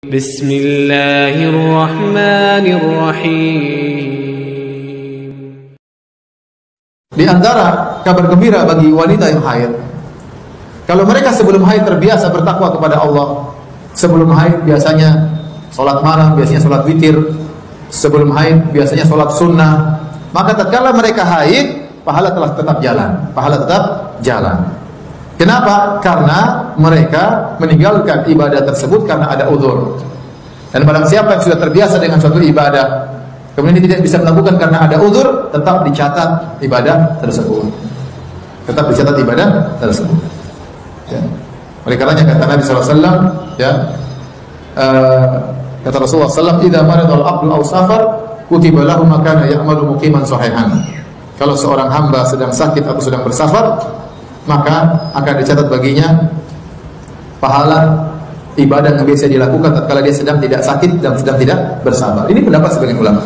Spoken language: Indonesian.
بسم الله الرحمن الرحيم Di antara kabar gembira bagi wanita yang haid, kalau mereka sebelum haid terbiasa bertakwa kepada Allah, sebelum haid biasanya sholat malam, biasanya sholat witir, sebelum haid biasanya sholat sunnah, maka tatkala mereka haid, pahala telah tetap jalan, pahala tetap jalan. Kenapa? Karena mereka meninggalkan ibadah tersebut karena ada uzur. Dan barang siapa yang sudah terbiasa dengan suatu ibadah, kemudian dia tidak bisa melakukan karena ada uzur, tetap dicatat ibadah tersebut. Tetap dicatat ibadah tersebut. Ya. Oleh karenanya kata Nabi SAW, ya, uh, kata Rasulullah SAW, "Idza marada al-abdu aw safar, kutiba lahu ma kana ya'malu muqiman sahihan." Kalau seorang hamba sedang sakit atau sedang bersafar, maka akan dicatat baginya pahala ibadah yang biasa dilakukan tatkala dia sedang tidak sakit dan sedang tidak bersabar. Ini pendapat sebagian ulama.